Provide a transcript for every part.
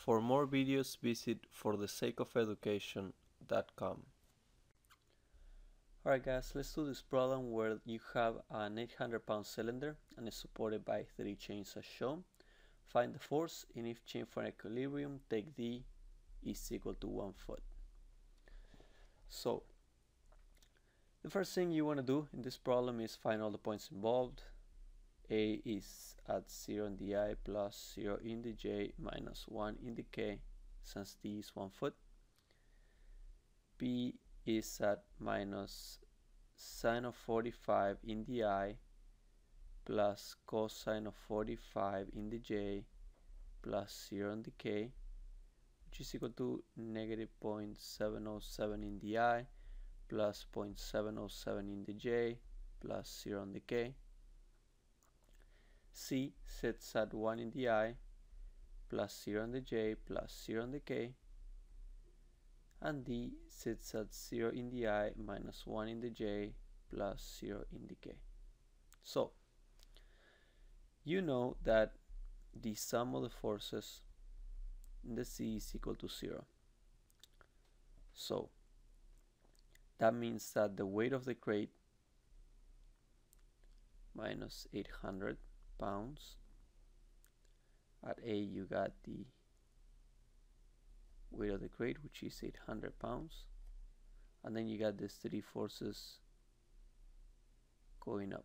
For more videos visit forthesakeofeducation.com. Alright guys, let's do this problem where you have an 800 pound cylinder and it's supported by 3 chains as shown. Find the force in each chain for equilibrium, take D is equal to 1 foot. So, the first thing you want to do in this problem is find all the points involved. A is at 0 in the i plus 0 in the j minus 1 in the k since d is 1 foot. B is at minus sine of 45 in the i plus cosine of 45 in the j plus 0 in the k which is equal to negative 0.707 in the i plus 0.707 in the j plus 0 in the k C sits at 1 in the i plus 0 in the j plus 0 in the k and D sits at 0 in the i minus 1 in the j plus 0 in the k. So you know that the sum of the forces in the z is equal to 0. So that means that the weight of the crate minus 800 pounds. At A you got the weight of the crate which is 800 pounds and then you got these three forces going up.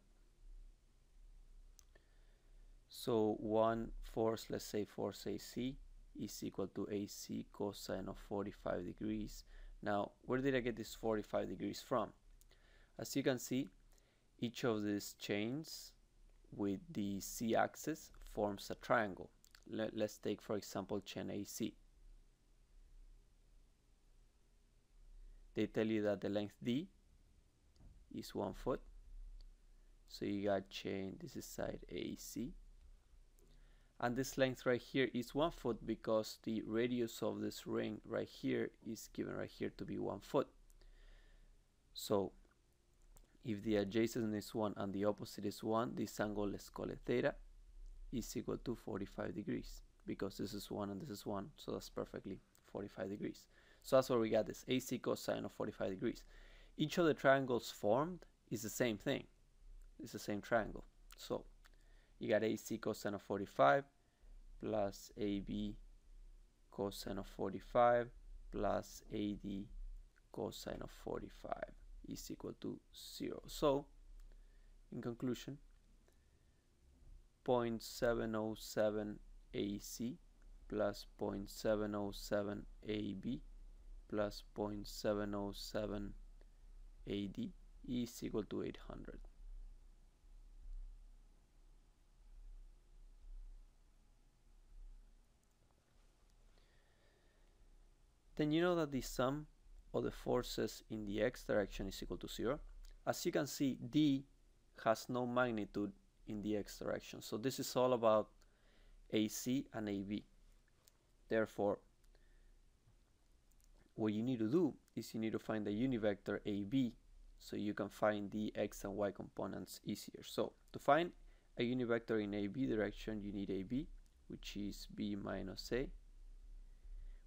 So one force, let's say force AC, is equal to AC cosine of 45 degrees. Now, where did I get this 45 degrees from? As you can see, each of these chains with the z-axis forms a triangle. Let, us take for example chain AC. They tell you that the length D is one foot. So you got chain, this is side AC. And this length right here is one foot because the radius of this ring right here is given right here to be one foot. So if the adjacent is 1 and the opposite is 1, this angle, let's call it theta, is equal to 45 degrees because this is 1 and this is 1, so that's perfectly 45 degrees. So that's where we got this AC cosine of 45 degrees. Each of the triangles formed is the same thing. It's the same triangle. So you got AC cosine of 45 plus AB cosine of 45 plus AD cosine of 45 is equal to 0. So, in conclusion, 0.707 AC plus 0.707 AB plus 0.707 AD is equal to 800. Then you know that the sum of the forces in the x direction is equal to 0. As you can see, D has no magnitude in the x direction. So this is all about AC and AB. Therefore, what you need to do is you need to find the unit vector AB so you can find the x and y components easier. So to find a unit vector in AB direction, you need AB, which is B minus A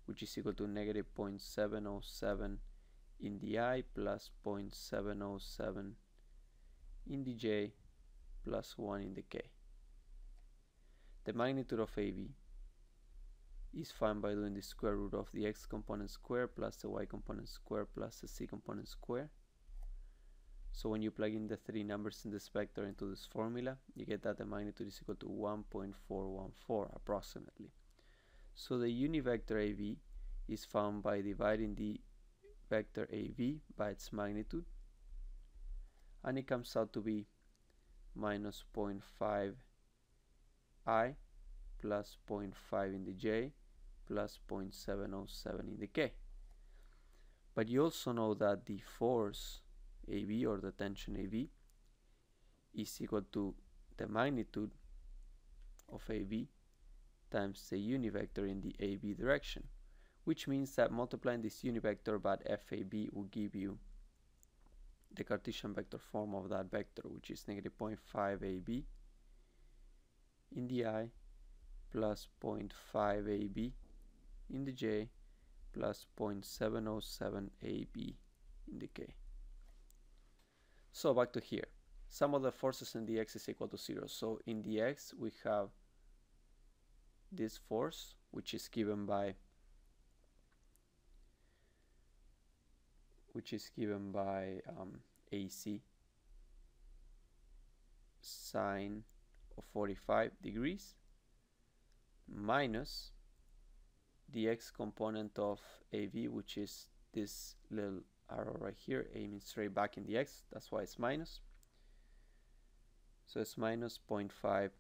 which is equal to negative 0.707 in the i plus 0.707 in the j plus 1 in the k. The magnitude of AB is found by doing the square root of the x component square plus the y component square plus the z component square. So when you plug in the three numbers in this vector into this formula, you get that the magnitude is equal to 1.414 approximately. So the unit vector AB is found by dividing the vector AB by its magnitude and it comes out to be minus 0.5 i plus 0.5 in the j plus 0.707 in the k. But you also know that the force AB or the tension AB is equal to the magnitude of AB times the unit vector in the AB direction, which means that multiplying this unit vector by FAB will give you the Cartesian vector form of that vector, which is negative 0.5 AB in the I plus 0.5 AB in the J plus 0.707 AB in the K. So back to here. Sum of the forces in the X is equal to zero. So in the X we have this force which is given by which is given by um, AC sine of 45 degrees minus the x component of AB which is this little arrow right here aiming straight back in the x. That's why it's minus. So it's minus 0.5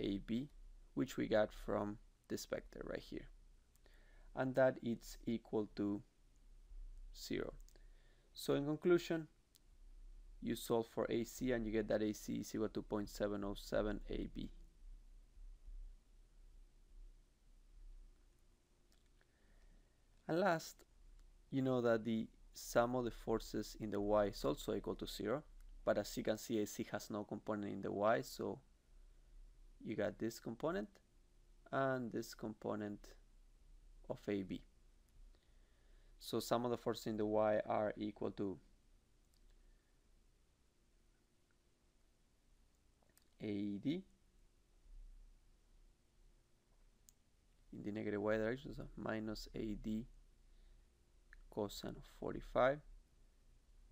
AB which we got from this vector right here and that it's equal to 0 so in conclusion you solve for AC and you get that AC is equal to 0.707 AB And last, you know that the sum of the forces in the y is also equal to 0. But as you can see, AC has no component in the y, so you got this component and this component of AB. So sum of the forces in the y are equal to AD in the negative y direction, so minus AD cosine of 45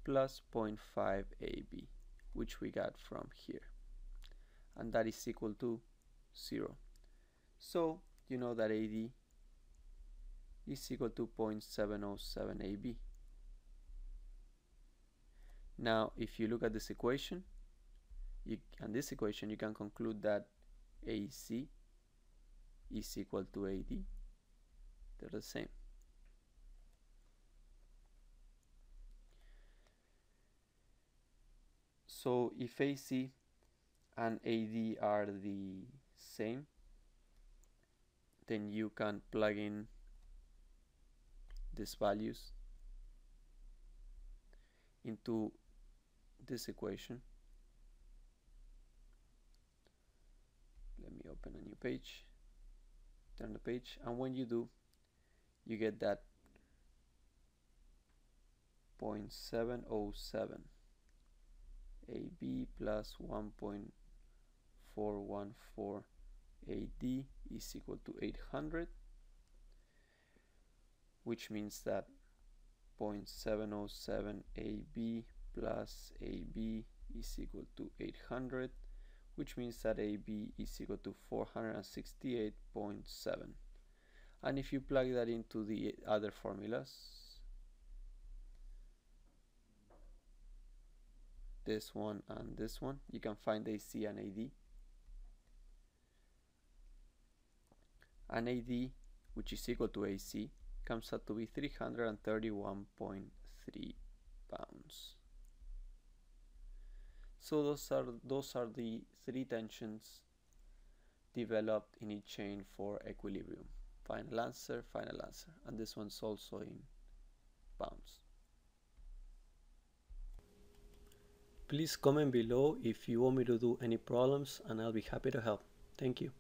plus 0.5 AB, which we got from here. And that is equal to 0. So you know that AD is equal to 0.707 AB. Now, if you look at this equation, you, and this equation, you can conclude that AC is equal to AD. They're the same. So if AC and AD are the same, then you can plug in these values into this equation. Let me open a new page, turn the page, and when you do, you get that 0.707 AB plus 1.414 AD is equal to 800 which means that 0.707 AB plus AB is equal to 800 which means that AB is equal to 468.7 and if you plug that into the other formulas this one and this one you can find AC and AD and AD which is equal to AC comes out to be 331.3 pounds so those are those are the three tensions developed in each chain for equilibrium final answer final answer and this one's also in pounds Please comment below if you want me to do any problems and I'll be happy to help. Thank you.